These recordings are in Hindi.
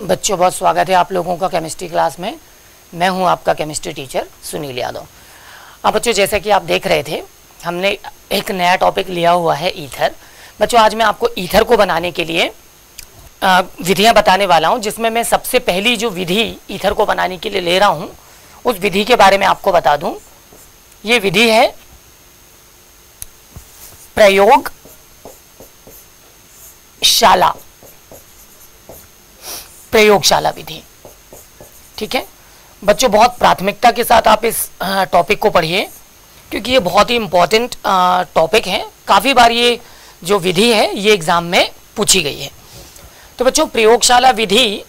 बच्चों, बहुत स्वागत है आप लोगों का केमिस्ट्री क्लास में। मैं हूँ आपका केमिस्ट्री टीचर सुनील यादव। अब बच्चों, जैसा कि आप देख रहे थे, हमने एक नया टॉपिक लिया हुआ है ईथर बच्चों, आज मैं आपको ईथर को बनाने के लिए विधियाँ बताने वाला हूँ, जिसमें मैं सबसे पहली जो विधि ईथर को बनाने के लिए ले रहा हूँ, उस विधि के बारे में आपको बता दूँ। ये विधि है प्रयोग शाला। प्रयोगशाला विधि। ठीक है? बच्चों, बहुत प्राथमिकता के साथ आप इस टॉपिक को पढ़िए, क्योंकि ये बहुत ही इंपॉर्टेंट टॉपिक है। काफ़ी बार ये जो विधि है, ये एग्ज़ाम में पूछी गई है। तो बच्चों, प्रयोगशाला विधि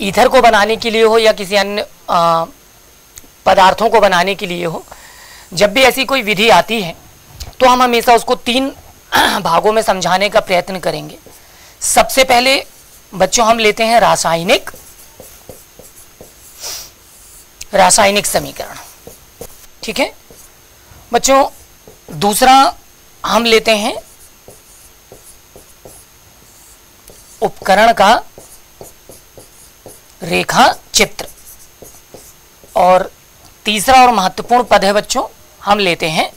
ईथर को बनाने के लिए हो या किसी अन्य पदार्थों को बनाने के लिए हो, जब भी ऐसी कोई विधि आती है तो हम हमेशा उसको तीन भागों में समझाने का प्रयत्न करेंगे। सबसे पहले बच्चों, हम लेते हैं रासायनिक रासायनिक समीकरण। ठीक है? बच्चों, दूसरा हम लेते हैं उपकरण का रेखा चित्र और तीसरा और महत्वपूर्ण पद है बच्चों, हम लेते हैं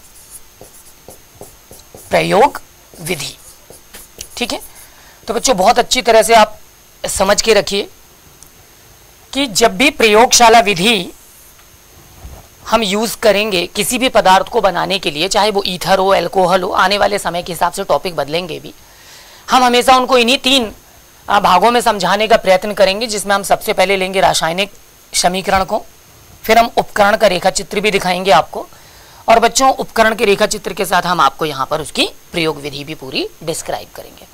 प्रयोग विधि। ठीक है? तो बच्चों, बहुत अच्छी तरह से आप समझ के रखिए कि जब भी प्रयोगशाला विधि हम यूज़ करेंगे किसी भी पदार्थ को बनाने के लिए, चाहे वो ईथर हो एल्कोहल हो, आने वाले समय के हिसाब से टॉपिक बदलेंगे भी, हम हमेशा उनको इन्हीं तीन भागों में समझाने का प्रयत्न करेंगे, जिसमें हम सबसे पहले लेंगे रासायनिक समीकरण को, फिर हम उपकरण का रेखा चित्र भी दिखाएँगे आपको, और बच्चों, उपकरण के रेखा चित्र के साथ हम आपको यहाँ पर उसकी प्रयोग विधि भी पूरी डिस्क्राइब करेंगे।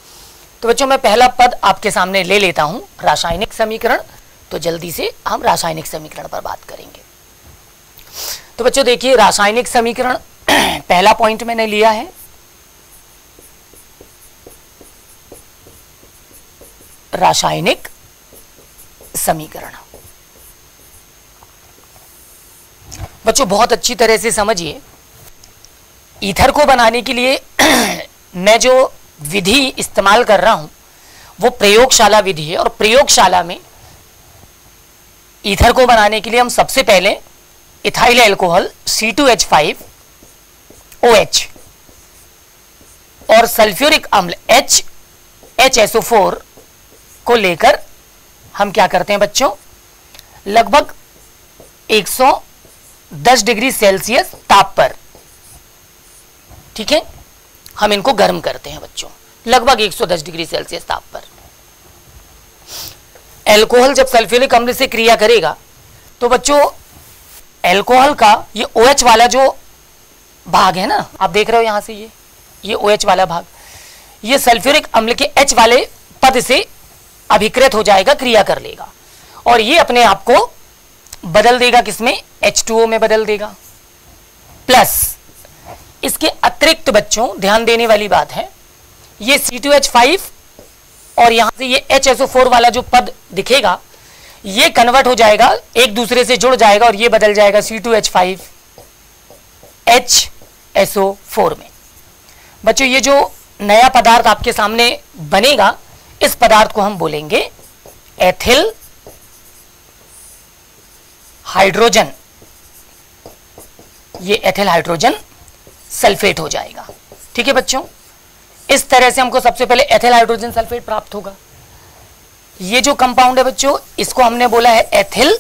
तो बच्चों, मैं पहला पद आपके सामने ले लेता हूँ, रासायनिक समीकरण। तो जल्दी से हम रासायनिक समीकरण पर बात करेंगे। तो बच्चों, देखिए, रासायनिक समीकरण पहला पॉइंट मैंने लिया है। रासायनिक समीकरण। बच्चों, बहुत अच्छी तरह से समझिए। ईथर को बनाने के लिए मैं जो विधि इस्तेमाल कर रहा हूँ, वो प्रयोगशाला विधि है और प्रयोगशाला में ईथर को बनाने के लिए हम सबसे पहले ethyl alcohol C two H five O H और सल्फ्यूरिक अम्ल H HSO4 को लेकर हम क्या करते हैं बच्चों? लगभग 110 डिग्री सेल्सियस ताप पर। ठीक है? हम इनको गर्म करते हैं, बच्चों। लगभग 110 डिग्री सेल्सियस ताप पर। एल्कोहल जब सल्फ्यूरिक अम्ल से क्रिया करेगा तो बच्चों, एल्कोहल का ये ओ OH वाला जो भाग है ना, आप देख रहे हो यहाँ से ये ये ओ OH वाला भाग, ये सल्फ्यूरिक अम्ल के एच वाले पद से अभिकृत हो जाएगा, क्रिया कर लेगा। और ये अपने आप को बदल देगा किसमें? H2O में बदल देगा। प्लस इसके अतिरिक्त बच्चों, ध्यान देने वाली बात है, ये C2H5 और यहाँ से ये HSO4 वाला जो पद दिखेगा, ये कन्वर्ट हो जाएगा, एक दूसरे से जुड़ जाएगा और ये बदल जाएगा C2H5 HSO4 में। बच्चों, ये जो नया पदार्थ आपके सामने बनेगा, इस पदार्थ को हम बोलेंगे एथिल हाइड्रोजन ये एथिल हाइड्रोजन सल्फेट हो जाएगा। ठीक है बच्चों? इस तरह से हमको सबसे पहले एथिल हाइड्रोजन सल्फेट प्राप्त होगा। ये जो कंपाउंड है बच्चों, इसको हमने बोला है एथिल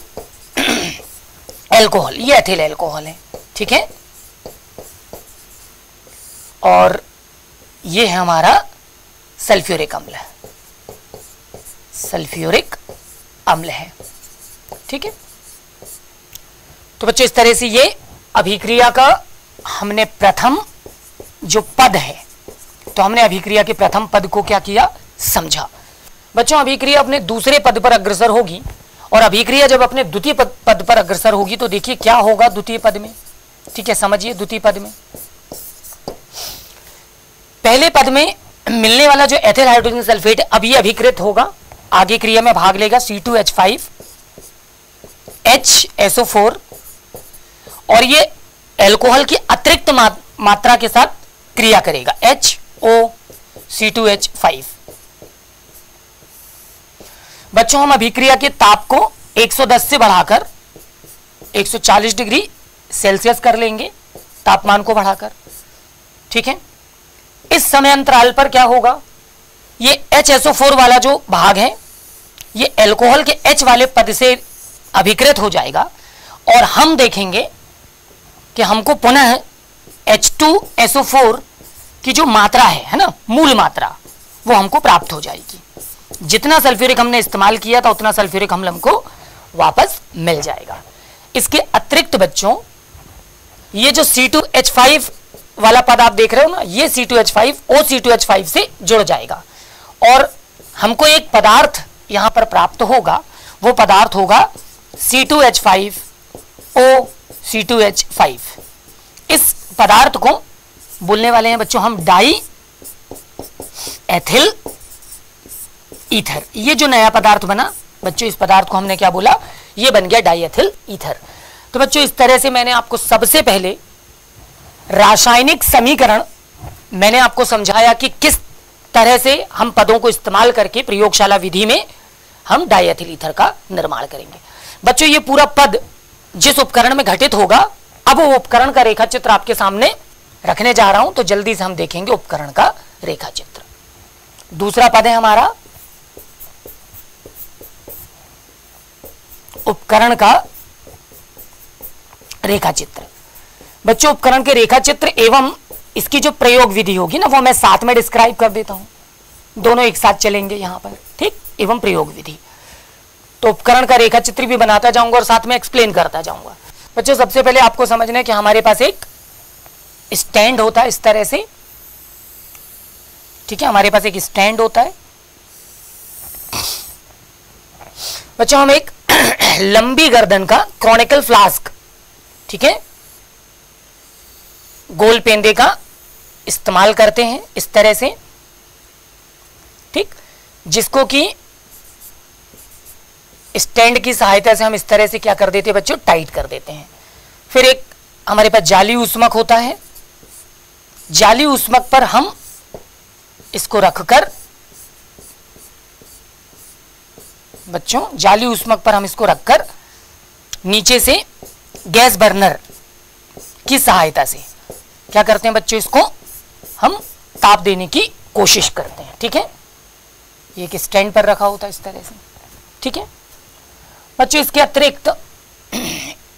एल्कोहल ये एथिल एल्कोहल है। ठीक है? और ये है हमारा सल्फ्यूरिक अम्ल सल्फ्यूरिक अम्ल है। ठीक है? तो बच्चों, इस तरह से ये अभिक्रिया का हमने प्रथम जो पद है तो हमने अभिक्रिया के प्रथम पद को क्या किया? समझा। बच्चों अभिक्रिया अपने दूसरे पद पर अग्रसर होगी और अभिक्रिया जब अपने द्वितीय पद, पर अग्रसर होगी तो देखिए क्या होगा द्वितीय पद में। ठीक है समझिए द्वितीय पद में। पहले पद में मिलने वाला जो एथिल हाइड्रोजन सल्फेट ये अभिकृत होगा। आगे क्रिया में भाग लेगा C2H5 HSO4 और ये एल्कोहल की अतिरिक्त मात्रा के साथ क्रिया करेगा। H O C two H five बच्चों, हम अभिक्रिया के ताप को 110 से बढ़ाकर 140 डिग्री सेल्सियस कर लेंगे, तापमान को बढ़ाकर। ठीक है? इस समय अंतराल पर क्या होगा? ये HSO4 वाला जो भाग है, ये एल्कोहल के H वाले पद से अभिकृत हो जाएगा और हम देखेंगे कि हमको पुनः H2SO4 की जो मात्रा है है ना, मूल मात्रा, वो हमको प्राप्त हो जाएगी। जितना सल्फ्यूरिक हमने इस्तेमाल किया था, उतना सल्फ्यूरिक अम्ल हमको वापस मिल जाएगा। इसके अतिरिक्त बच्चों, ये जो C2H5 वाला पद आप देख रहे हो ना, ये C2H5 OC2H5 से जुड़ जाएगा। और हमको एक पदार्थ यहाँ पर प्राप्त होगा, वो पदार्थ होगा C2H5 OC2H5 इस पदार्थ को बोलने वाले हैं बच्चों हम डाई, एथिल, ईथर। ये जो नया पदार्थ बना, बच्चों इस पदार्थ को हमने क्या बोला? ये बन गया डाइएथिल ईथर। तो बच्चों इस तरह से मैंने आपको सबसे पहले रासायनिक समीकरण मैंने आपको समझाया कि किस तरह से हम पदों को इस्तेमाल करके प्रयोगशाला विधि में हम डाइएथिल ईथर का निर्माण करेंगे। बच्चों ये पूरा पद जिस उपकरण में घटित होगा, अब वो उपकरण का रेखा चित्र आपके सामने रखने जा रहा हूँ तो जल्दी से हम देखेंगे उपकरण का रेखा चित्र दूसरा पद है हमारा उपकरण का रेखा चित्र बच्चों, उपकरण के रेखा चित्र एवं इसकी जो प्रयोग विधि होगी ना, वो मैं साथ में डिस्क्राइब कर देता हूँ। दोनों एक साथ चलेंगे यहाँ पर, ठीक? एवं प्रयोग विधि। तो उपकरण का रेखा चित्र भी बनाता जाऊँगा और साथ में एक्सप्लेन करता जाऊँगा। बच्चों, सबसे पहले आपको समझना है कि हमारे पास एक स्टैंड होता है इस तरह से। ठीक है, हमारे पास एक स्टैंड होता है। बच्चों, हम एक लंबी गर्दन का क्रॉनिकल फ्लास्क ठीक है, गोल पेंदे का इस्तेमाल करते हैं इस तरह से। ठीक, जिसको कि स्टैंड की सहायता से हम इस तरह से क्या कर देते हैं बच्चों? टाइट कर देते हैं। फिर एक हमारे पास जाली उष्मक होता है। जाली उष्मक पर हम इसको रखकर बच्चों, जाली उष्मक पर हम इसको रखकर नीचे से गैस बर्नर की सहायता से क्या करते हैं बच्चों इसको? हम ताप देने की कोशिश करते हैं। ठीक है? ये एक स्टैंड पर रखा होता है इस तरह से। ठीक है? बच्चों, इसके अतिरिक्त,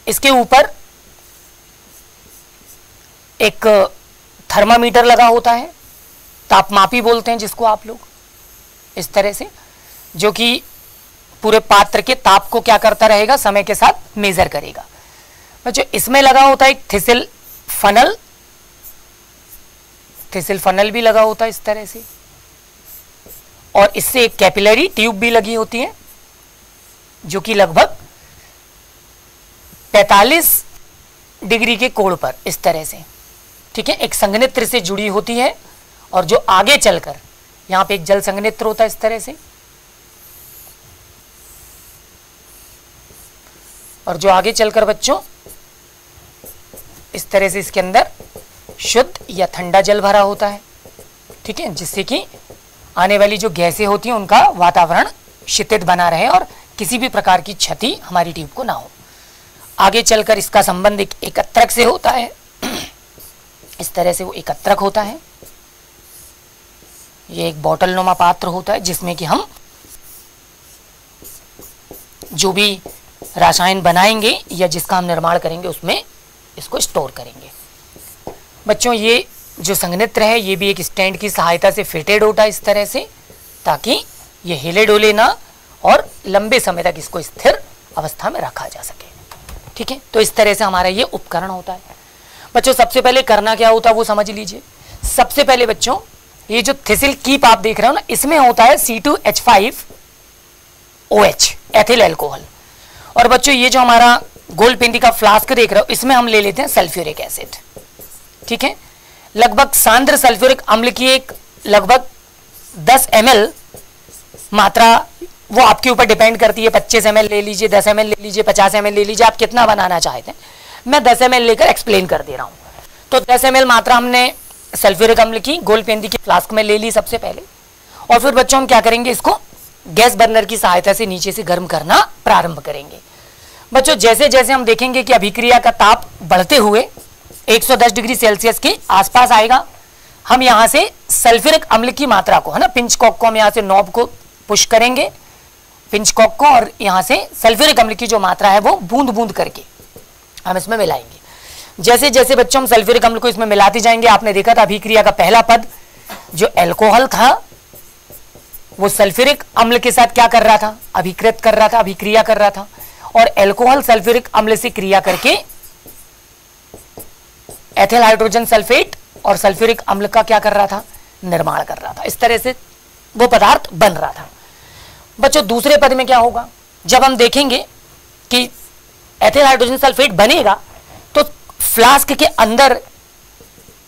इसके ऊपर एक थर्मामीटर लगा होता है, तापमापी बोलते हैं जिसको आप लोग, इस तरह से, जो कि पूरे पात्र के ताप को क्या करता रहेगा, समय के साथ मेजर करेगा। बच्चों, इसमें लगा होता है एक थिसिल फनल थिसिल फनल भी लगा होता है इस तरह से, और इससे एक कैपिलरी ट्यूब भी लगी होती है। जो कि लगभग 45 डिग्री के कोण पर इस तरह से, ठीक है? एक संघनित्र से जुड़ी होती है और जो आगे चलकर, यहाँ पे एक जल संघनित्र होता है इस तरह से। और जो आगे चलकर बच्चों, इस तरह से इसके अंदर शुद्ध या ठंडा जल भरा होता है, ठीक है? जिससे कि आने वाली जो गैसें होती हैं, उनका वातावरण शीतित बना रहे और किसी भी प्रकार की क्षति हमारी ट्यूब को ना हो। आगे चलकर इसका संबंध एक एकत्रक से होता है। इस तरह से वो एकत्रक होता है। ये एक बॉटल नुमा पात्र होता है जिसमें कि हम जो भी रासायन बनाएँगे या जिसका हम निर्माण करेंगे उसमें इसको स्टोर करेंगे। बच्चों, ये जो संघनित्र है, ये भी एक स्टैंड की सहायता से फिटेड होता है इस तरह से, ताकि ये हिले डोले ना और लंबे समय तक इसको स्थिर अवस्था में रखा जा सके। ठीक है? तो इस तरह से हमारा ये उपकरण होता है। बच्चों, सबसे पहले करना क्या होता है वो समझ लीजिए। सबसे पहले बच्चों, ये जो थिसिल कीप आप देख रहे हो ना, इसमें होता है C two H five O H ethyl alcohol और बच्चों, ये जो हमारा गोल्ड पेंटी का फ्लास्क देख रहे हो, इसमें हम ले लेते हैं सल्फ्यूरिक एसिड ठीक है? लगभग सांद्र सल्फ्यूरिक अम्ल की एक लगभग 10 एम मात्रा वो आपके ऊपर डिपेंड करती है 25 एम ले लीजिए 10 एम ले लीजिए 50 एम ले लीजिए, आप कितना बनाना चाहते हैं? मैं 10 एम लेकर एक्सप्लेन कर दे रहा हूँ। तो 10 एम मात्रा हमने सल्फ्यूरिक अम्ल की गोल पेंदी की फ्लास्क में ले ली सबसे पहले। और फिर बच्चों हम क्या करेंगे, इसको गैस बर्नर की सहायता से नीचे से गर्म करना प्रारंभ करेंगे। बच्चों, जैसे जैसे हम देखेंगे कि अभिक्रिया का ताप बढ़ते हुए 110 डिग्री सेल्सियस के आसपास आएगा। हम यहाँ से सल्फ्यूरिक अम्ल की मात्रा को, है ना, पिंच कॉक को हम यहाँ से नॉब को पुश करेंगे। पिंच कॉक को और यहाँ से सल्फ्यूरिक अम्ल की जो मात्रा है वो बूंद बूंद करके हम इसमें मिलाएँगे। जैसे जैसे बच्चों हम सल्फ्यूरिक अम्ल को इसमें मिलाते जाएँगे, आपने देखा था अभिक्रिया का पहला पद, जो एल्कोहल था, वो सल्फ्यूरिक अम्ल के साथ क्या कर रहा था? अभिकृत कर रहा था, अभिक्रिया कर रहा था। और एल्कोहल सल्फ्यूरिक अम्ल से क्रिया करके एथिल हाइड्रोजन सल्फेट और सल्फ्यूरिक अम्ल का क्या कर रहा था? निर्माण कर रहा था। इस तरह से वो पदार्थ बन रहा था। बच्चों, दूसरे पद में क्या होगा? जब हम देखेंगे कि एथिल हाइड्रोजन सल्फेट बनेगा तो फ्लास्क के अंदर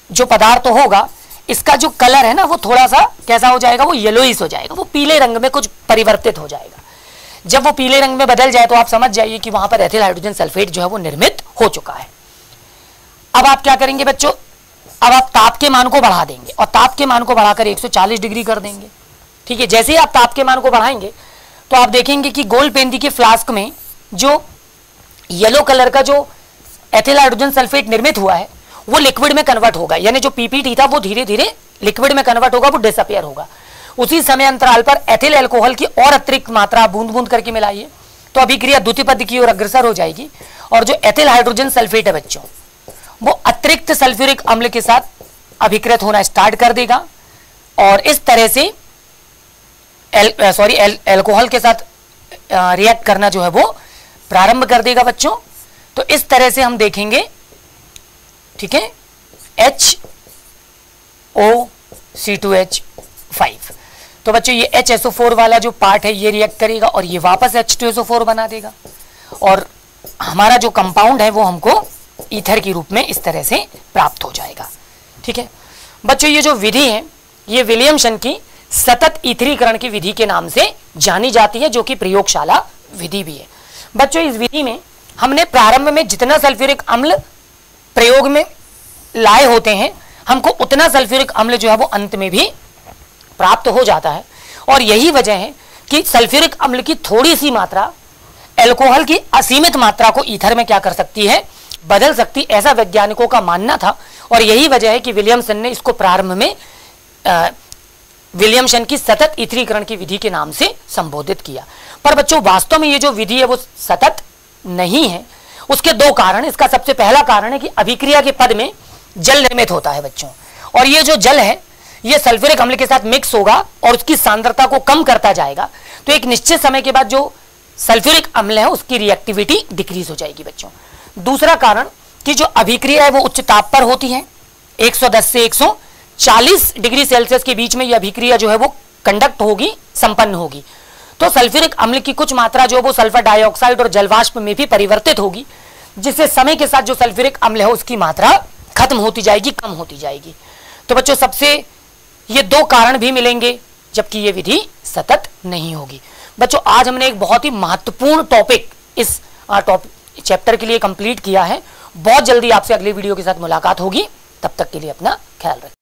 जो पदार्थ होगा, इसका जो कलर है ना, वो थोड़ा सा कैसा हो जाएगा? वो येलोइस हो जाएगा, वो पीले रंग में कुछ परिवर्तित हो जाएगा। जब वो पीले रंग में बदल जाए तो आप समझ जाइए कि वहाँ पर एथिल हाइड्रोजन सल्फेट जो है, वो निर्मित हो चुका है। अब आप क्या करेंगे बच्चों? अब आप ताप के मान को बढ़ा देंगे और ताप के मान को बढ़ाकर 140 डिग्री कर देंगे। ठीक है, जैसे ही आप ताप के मान को बढ़ाएँगे तो आप देखेंगे कि गोल्ड पेंदी के फ्लास्क में जो येलो कलर का जो एथिल हाइड्रोजन सल्फेट निर्मित हुआ है, वो लिक्विड में कन्वर्ट होगा। यानी जो पीपीटी था, वो धीरे धीरे लिक्विड में कन्वर्ट होगा, वो डिसअपियर होगा। उसी समय अंतराल पर एथिल एल्कोहल की और अतिरिक्त मात्रा बूंद बूंद करके मिलाइए तो अभिक्रिया द्वितीय पद की ओर अग्रसर हो जाएगी। और जो एथिल हाइड्रोजन सल्फेट है बच्चों, वो अतिरिक्त सल्फ्यूरिक अम्ल के साथ अभिकृत होना स्टार्ट कर देगा। और इस तरह से सॉरी एल, एल्कोहल के साथ रिएक्ट करना जो है वो प्रारंभ कर देगा बच्चों। तो इस तरह से हम देखेंगे ठीक है? H O C two H five तो बच्चों ये एच एस ओ फोर वाला जो पार्ट है ये रिएक्ट करेगा और ये वापस H two S O four बना देगा। और हमारा जो कंपाउंड है वो हमको ईथर के रूप में इस तरह से प्राप्त हो जाएगा। ठीक है? बच्चों ये जो विधि है ये विलियमसन की सतत इथरीकरण की विधि के नाम से जानी जाती है, जो कि प्रयोगशाला विधि भी है। बच्चों, इस विधि में हमने प्रारंभ में जितना सल्फ्यूरिक अम्ल प्रयोग में लाए होते हैं, हमको उतना सल्फ्यूरिक अम्ल जो है वो अंत में भी प्राप्त हो जाता है। और यही वजह है कि सल्फ्यूरिक अम्ल की थोड़ी सी मात्रा एल्कोहल की असीमित मात्रा को ईथर में क्या कर सकती है? बदल सकती, ऐसा वैज्ञानिकों का मानना था। और यही वजह है कि विलियमसन ने इसको प्रारंभ में विलियमसन की सतत इथरीकरण की विधि के नाम से संबोधित किया। पर बच्चों, वास्तव में ये जो विधि है, वो सतत नहीं है। उसके दो कारण इसका सबसे पहला कारण है कि अभिक्रिया के पद में जल निर्मित होता है बच्चों। और ये जो जल है, ये सल्फ्यूरिक अम्ल के साथ मिक्स होगा और उसकी सांद्रता को कम करता जाएगा। तो एक निश्चित समय के बाद जो सल्फ्यूरिक अम्ल है, उसकी रिएक्टिविटी डिक्रीज हो जाएगी बच्चों। दूसरा कारण कि जो अभिक्रिया है, वो उच्च ताप पर होती है। 110 से 140 डिग्री सेल्सियस के बीच में यह अभिक्रिया जो है वो कंडक्ट होगी, संपन्न होगी। तो सल्फ्यूरिक अम्ल की कुछ मात्रा जो है वो सल्फ़र डाइऑक्साइड और जलवाष्प में भी परिवर्तित होगी, जिससे समय के साथ जो सल्फ्यूरिक अम्ल है उसकी मात्रा खत्म होती जाएगी, कम होती जाएगी। तो बच्चों, सबसे ये दो कारण भी मिलेंगे, जबकि ये विधि सतत नहीं होगी। बच्चों, आज हमने एक बहुत ही महत्वपूर्ण टॉपिक इस टॉपिक चैप्टर के लिए कंप्लीट किया है। बहुत जल्दी आपसे अगली वीडियो के साथ मुलाकात होगी। तब तक के लिए अपना ख्याल रखें।